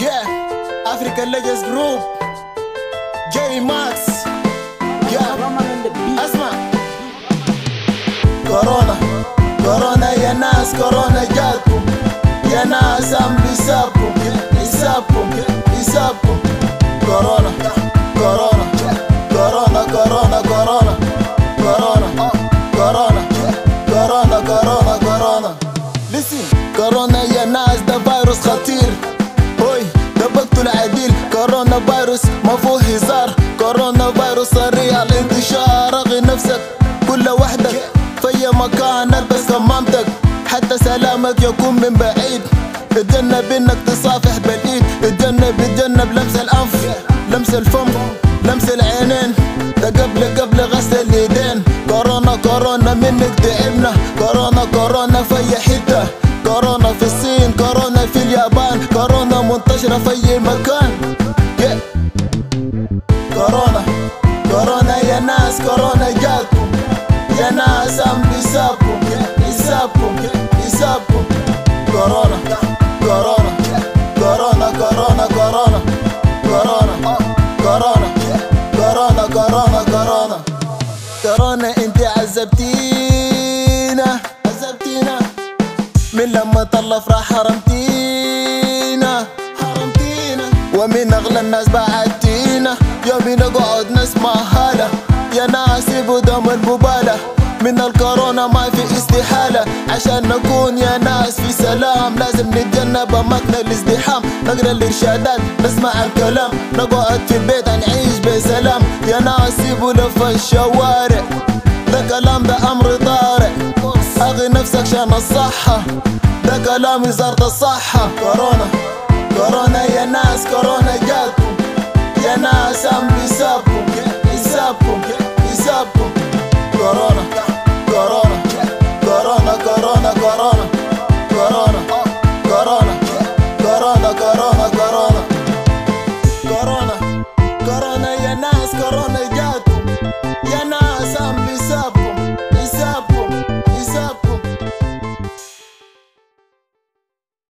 Yeah, African Legends Group. J Max. Yeah, اسمع. كورونا كورونا يا ناس كورونا جاتكم يا ناس ام بيسابكم يسابكم يسابكم كورونا كورونا كورونا كورونا كورونا كورونا كورونا كورونا كورونا كورونا Listen كورونا يا ناس فيروس ما فيه هزار. كورونا فيروس سريع الانتشار. اغي نفسك كل وحدك. في أي مكان البس كمامتك حتى سلامك يكون من بعيد. اتجنب انك تصافح بالايد اتجنب اتجنب لمس الأنف. لمس الفم. لمس العينين. ده قبل قبل غسل اليدين. كورونا كورونا منك تعبنا كورونا كورونا في أي حتة. كورونا في الصين. كورونا في اليابان. كورونا منتشرة في أي مكان. ناس كورونا جاتكم يا ناس ام بيسابكم يسابكم يسابكم كورونا كورونا كورونا كورونا كورونا كورونا كورونا كورونا كورونا كورونا كورونا انت عذبتينا عذبتينا من لما طلف راح حرمتينا حرمتينا ومن اغلى الناس بعدتينا يومي نقعد نسمع هالة يا ناس بدم المبالة من الكورونا ما في استحالة. عشان نكون يا ناس في سلام لازم نتجنب أماكن الازدحام. نقرأ الإرشادات نسمع الكلام. نقعد في البيت نعيش بسلام. يا ناس سيبوا لف الشوارع. ده كلام ده أمر طارئ. أغي نفسك عشان الصحة. ده كلام وزارة الصحة. كورونا كورونا يا ناس كورونا. sapo Corona, corona, corona, corona, corona Corona, corona, corona, corona, corona. Corona, corona, Corona, corona, Corona, Corona, Corona, Corona, Corona, Corona,